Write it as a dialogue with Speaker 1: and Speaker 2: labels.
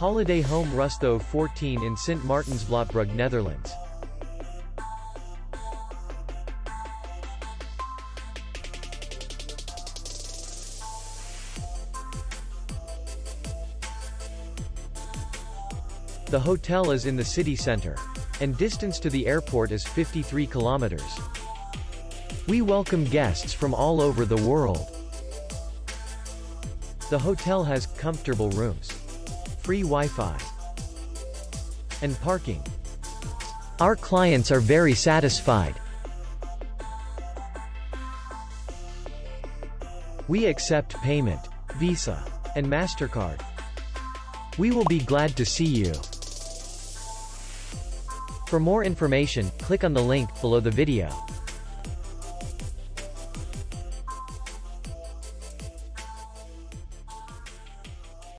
Speaker 1: Holiday Home Rusthoeve 14 in Sint Maartensvlotbrug, Netherlands. The hotel is in the city center. And distance to the airport is 53 kilometers. We welcome guests from all over the world. The hotel has comfortable rooms, free Wi-Fi, and parking. Our clients are very satisfied. We accept payment, Visa, and MasterCard. We will be glad to see you. For more information, click on the link below the video.